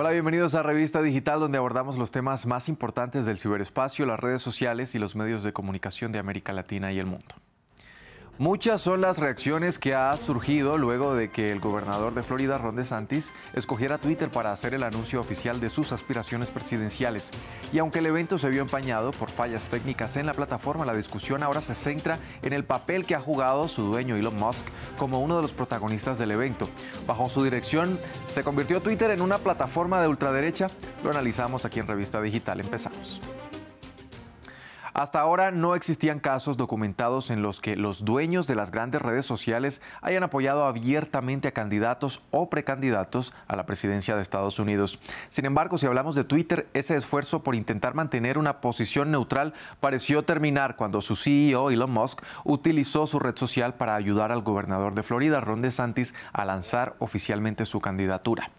Hola, bienvenidos a Revista Digital, donde abordamos los temas más importantes del ciberespacio, las redes sociales y los medios de comunicación de América Latina y el mundo. Muchas son las reacciones que ha surgido luego de que el gobernador de Florida, Ron DeSantis, escogiera Twitter para hacer el anuncio oficial de sus aspiraciones presidenciales. Y aunque el evento se vio empañado por fallas técnicas en la plataforma, la discusión ahora se centra en el papel que ha jugado su dueño Elon Musk como uno de los protagonistas del evento. Bajo su dirección, ¿se convirtió Twitter en una plataforma de ultraderecha? Lo analizamos aquí en Revista Digital. Empezamos. Hasta ahora no existían casos documentados en los que los dueños de las grandes redes sociales hayan apoyado abiertamente a candidatos o precandidatos a la presidencia de Estados Unidos. Sin embargo, si hablamos de Twitter, ese esfuerzo por intentar mantener una posición neutral pareció terminar cuando su CEO, Elon Musk, utilizó su red social para ayudar al gobernador de Florida, Ron DeSantis, a lanzar oficialmente su candidatura.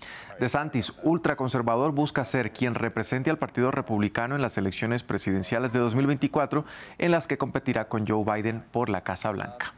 DeSantis, ultraconservador, busca ser quien represente al Partido Republicano en las elecciones presidenciales de 2024, en las que competirá con Joe Biden por la Casa Blanca.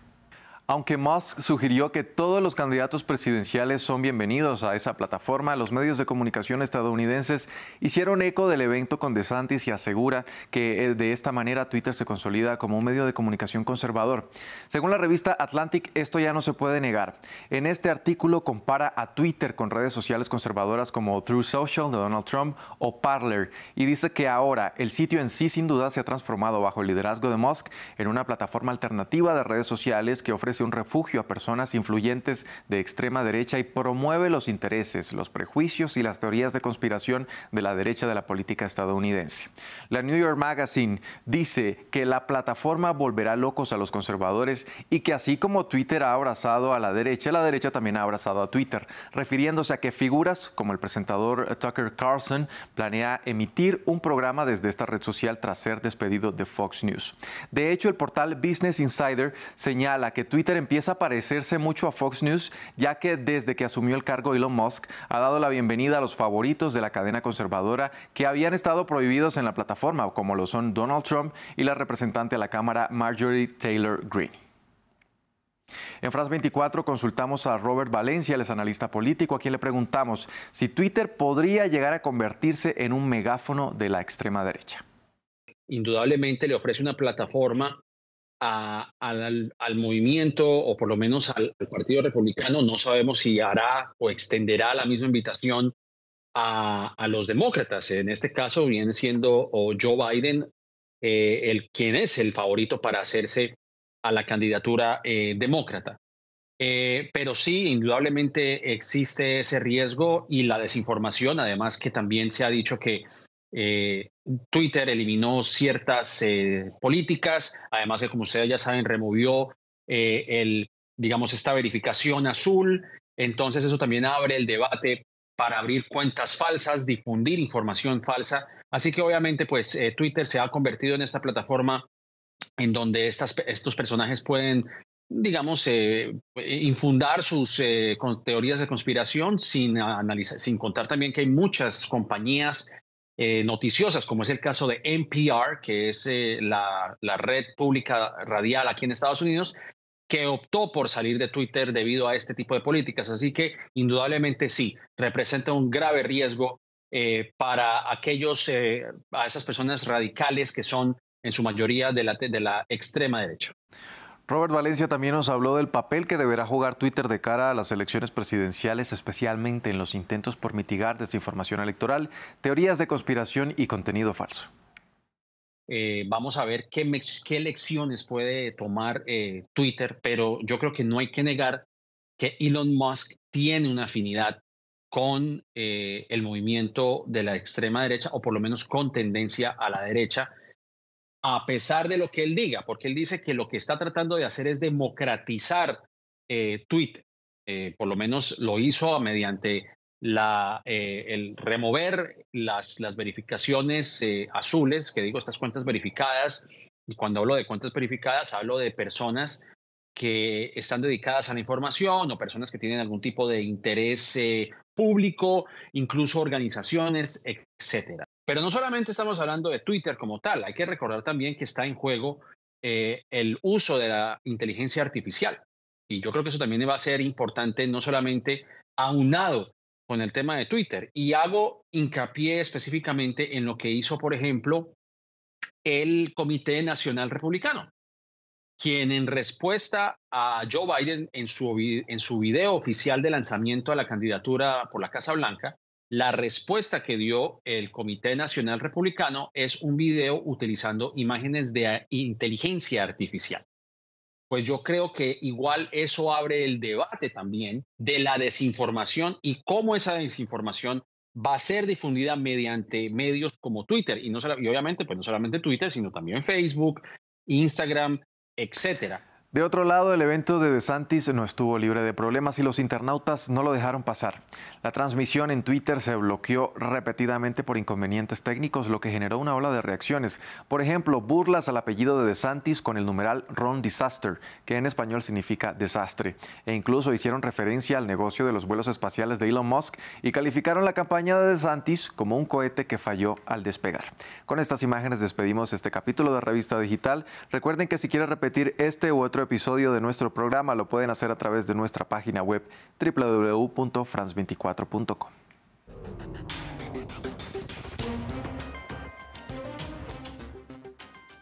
Aunque Musk sugirió que todos los candidatos presidenciales son bienvenidos a esa plataforma, los medios de comunicación estadounidenses hicieron eco del evento con DeSantis y asegura que eh, de esta manera Twitter se consolida como un medio de comunicación conservador. Según la revista Atlantic, esto ya no se puede negar. En este artículo compara a Twitter con redes sociales conservadoras como True Social de Donald Trump o Parler y dice que ahora el sitio en sí sin duda se ha transformado bajo el liderazgo de Musk en una plataforma alternativa de redes sociales que ofrece un refugio a personas influyentes de extrema derecha y promueve los intereses, los prejuicios y las teorías de conspiración de la derecha de la política estadounidense. La New York Magazine dice que la plataforma volverá locos a los conservadores y que así como Twitter ha abrazado a la derecha, la derecha también ha abrazado a Twitter, refiriéndose a que figuras como el presentador Tucker Carlson planea emitir un programa desde esta red social tras ser despedido de Fox News. De hecho, el portal Business Insider señala que Twitter Twitter empieza a parecerse mucho a Fox News, ya que desde que asumió el cargo Elon Musk ha dado la bienvenida a los favoritos de la cadena conservadora que habían estado prohibidos en la plataforma, como lo son Donald Trump y la representante a la Cámara Marjorie Taylor Greene. En France 24 consultamos a Robert Valencia, el es analista político, a quien le preguntamos si Twitter podría llegar a convertirse en un megáfono de la extrema derecha. Indudablemente le ofrece una plataforma al, movimiento o por lo menos al, Partido Republicano. No sabemos si hará o extenderá la misma invitación a, los demócratas. En este caso viene siendo Joe Biden eh, el quien es el favorito para hacerse a la candidatura eh, demócrata. Eh, pero sí, indudablemente existe ese riesgo y la desinformación, además que también se ha dicho que eh, Twitter eliminó ciertas eh, políticas, además que como ustedes ya saben, removió eh, el, digamos, esta verificación azul. Entonces eso también abre el debate para abrir cuentas falsas, difundir información falsa. Así que obviamente, pues Twitter se ha convertido en esta plataforma en donde estas, estos personajes pueden digamos, infundar sus teorías de conspiración sin analizar, sin contar también que hay muchas compañías eh, noticiosas, como es el caso de NPR, que es eh, la, red pública radial aquí en Estados Unidos, que optó por salir de Twitter debido a este tipo de políticas. Así que indudablemente sí, representa un grave riesgo eh, para aquellos, a esas personas radicales que son en su mayoría de la, de la extrema derecha. Robert Valencia también nos habló del papel que deberá jugar Twitter de cara a las elecciones presidenciales, especialmente en los intentos por mitigar desinformación electoral, teorías de conspiración y contenido falso. Eh, vamos a ver qué, qué lecciones puede tomar eh, Twitter, pero yo creo que no hay que negar que Elon Musk tiene una afinidad con eh, el movimiento de la extrema derecha, o por lo menos con tendencia a la derecha a pesar de lo que él diga, porque él dice que lo que está tratando de hacer es democratizar eh, Twitter. Eh, por lo menos lo hizo mediante la, eh, el remover las, las verificaciones azules, que digo, estas cuentas verificadas. Y cuando hablo de cuentas verificadas, hablo de personas que están dedicadas a la información o personas que tienen algún tipo de interés público, incluso organizaciones, etcétera. Pero no solamente estamos hablando de Twitter como tal, hay que recordar también que está en juego eh, el uso de la inteligencia artificial. Y yo creo que eso también va a ser importante, no solamente aunado con el tema de Twitter. Y hago hincapié específicamente en lo que hizo, por ejemplo, el Comité Nacional Republicano, quien en respuesta a Joe Biden en su, en su video oficial de lanzamiento a la candidatura por la Casa Blanca, la respuesta que dio el Comité Nacional Republicano es un video utilizando imágenes de inteligencia artificial. Pues yo creo que igual eso abre el debate también de la desinformación y cómo esa desinformación va a ser difundida mediante medios como Twitter y, no, y obviamente pues no solamente Twitter, sino también Facebook, Instagram, etcétera. De otro lado, el evento de DeSantis no estuvo libre de problemas y los internautas no lo dejaron pasar. La transmisión en Twitter se bloqueó repetidamente por inconvenientes técnicos, lo que generó una ola de reacciones. Por ejemplo, burlas al apellido de DeSantis con el numeral Ron Disaster, que en español significa desastre. E incluso hicieron referencia al negocio de los vuelos espaciales de Elon Musk y calificaron la campaña de DeSantis como un cohete que falló al despegar. Con estas imágenes despedimos este capítulo de Revista Digital. Recuerden que si quieren repetir este u episodio de nuestro programa lo pueden hacer a través de nuestra página web www.france24.com.